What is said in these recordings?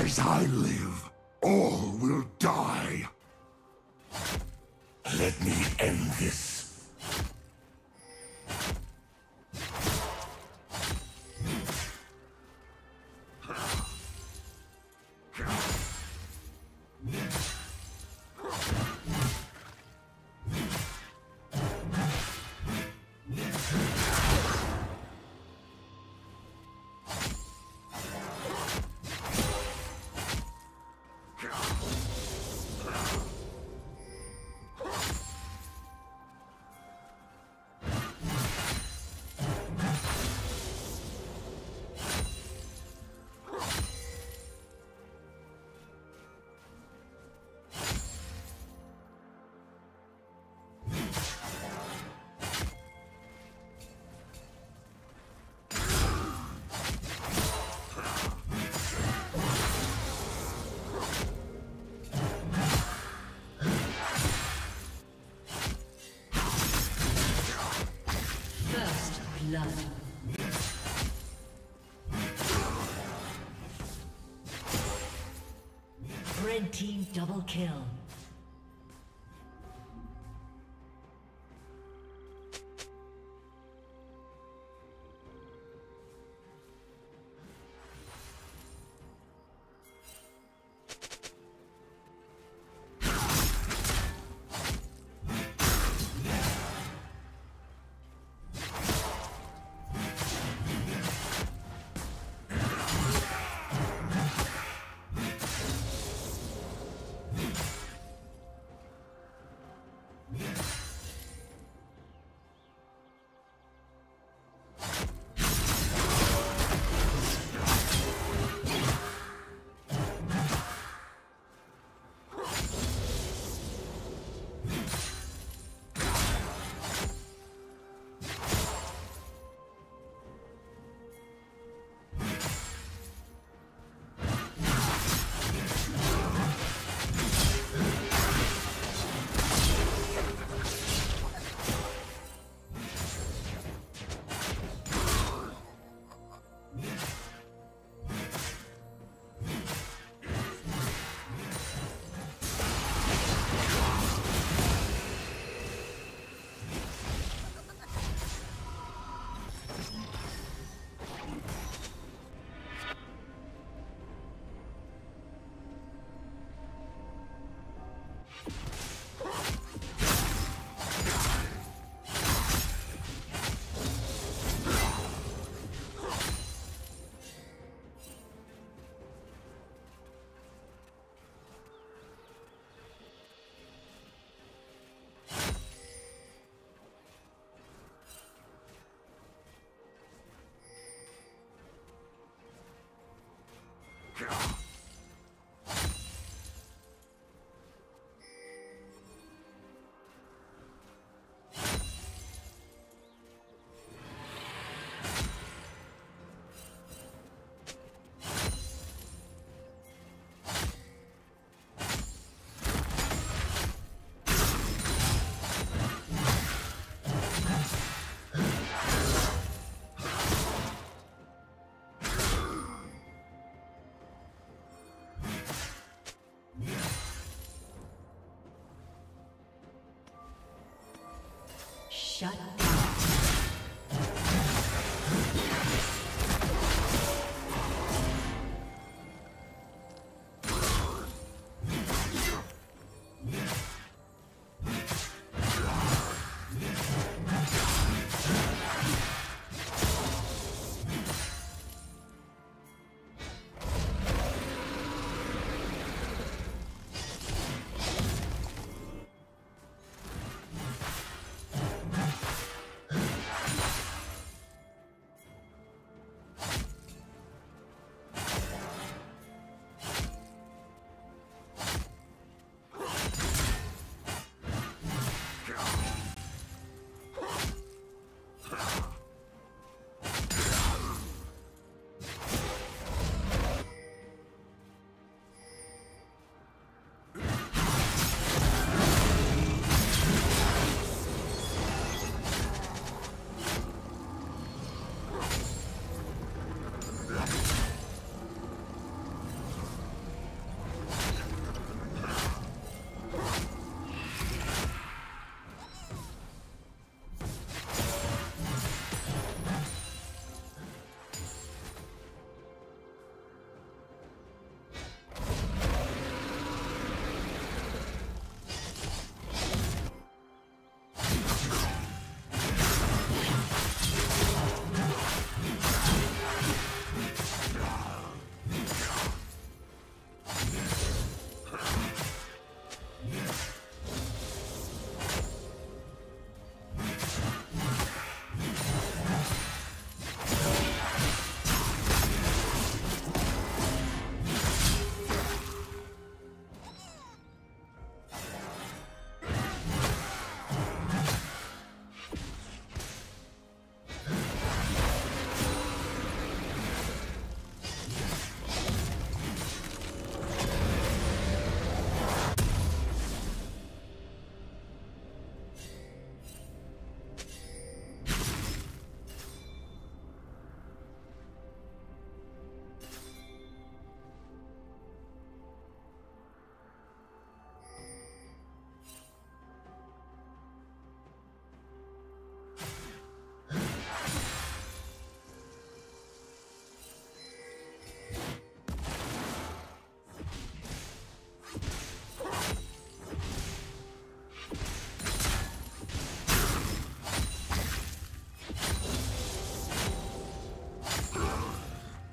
As I live, all will die. Let me end this. Team double kill. Shut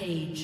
Rampage.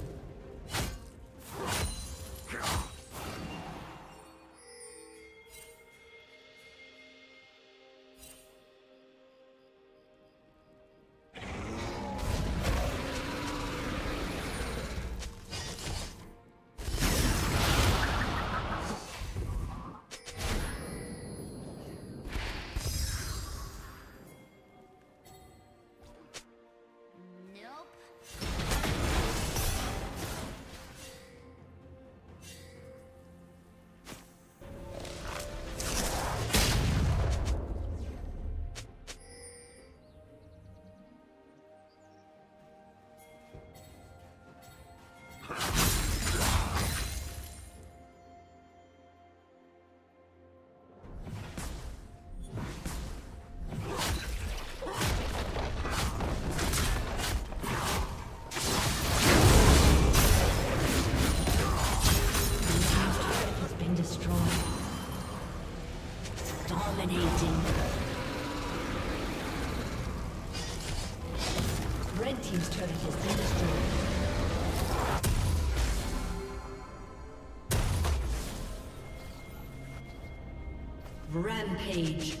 Rampage.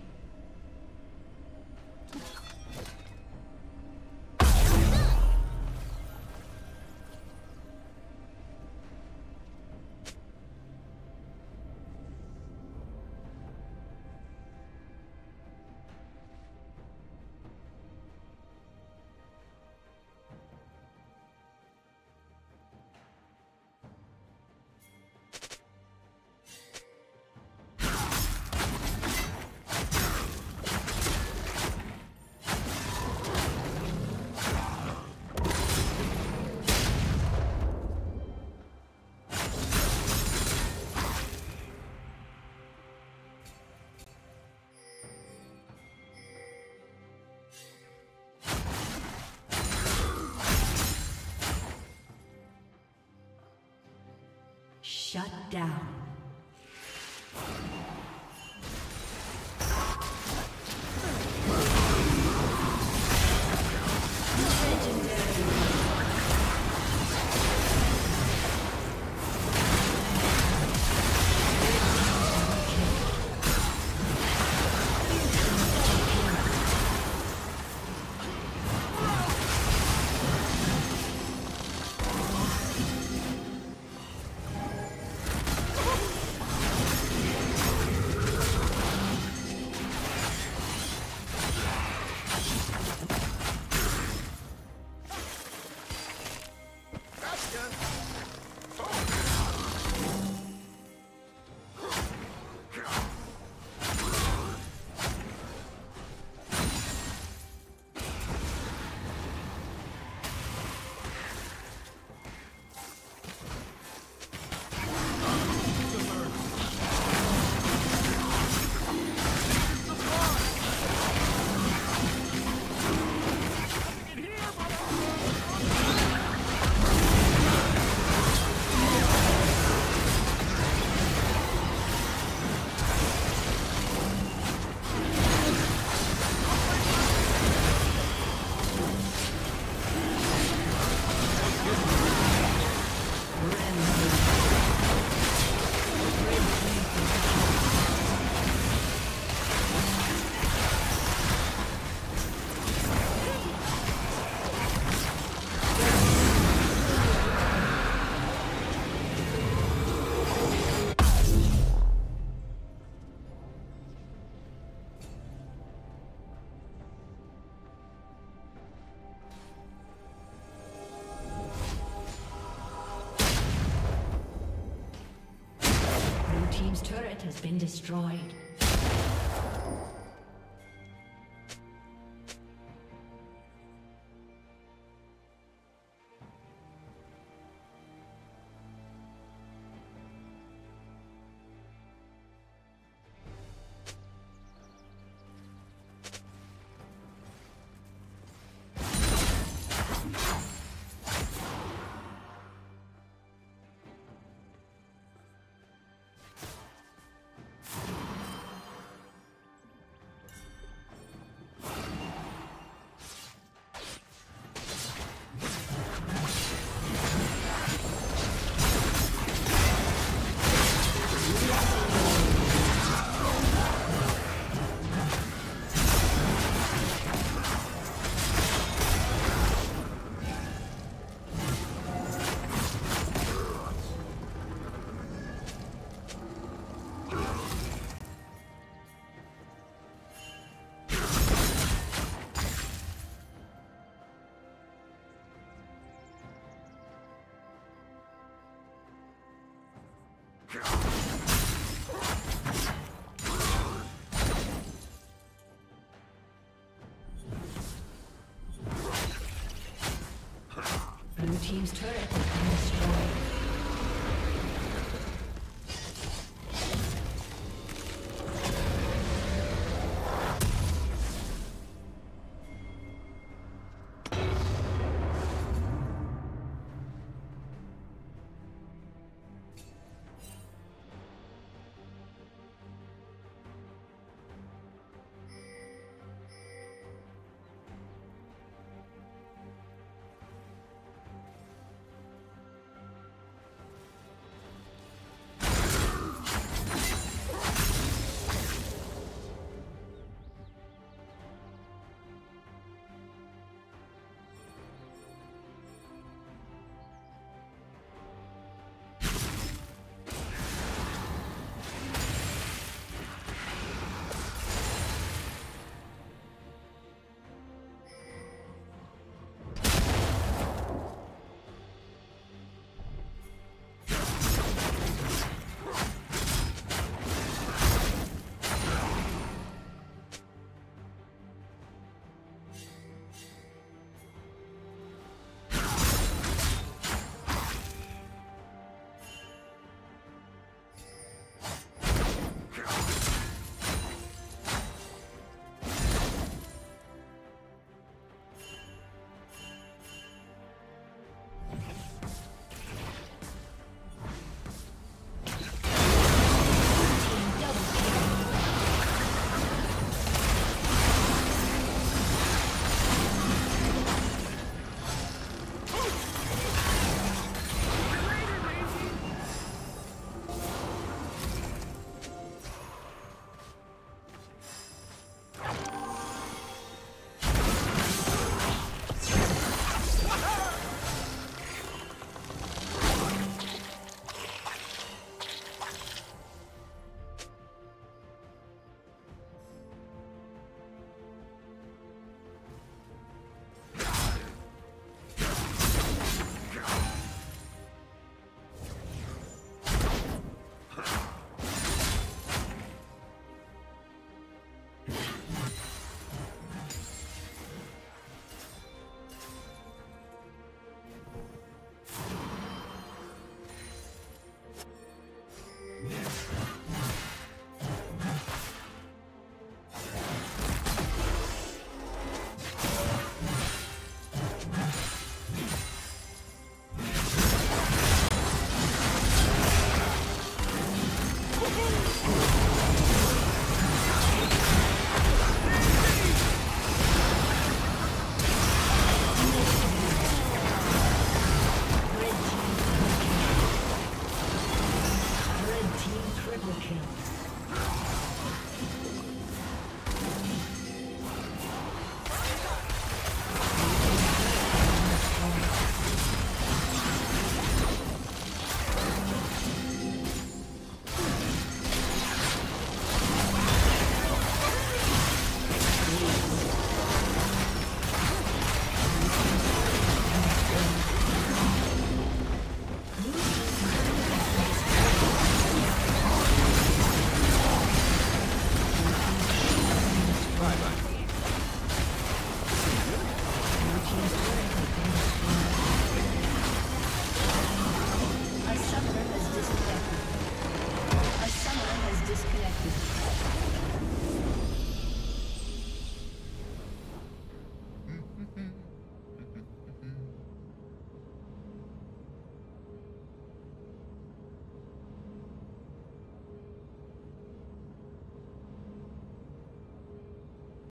Shut down. Been destroyed. Team's turret.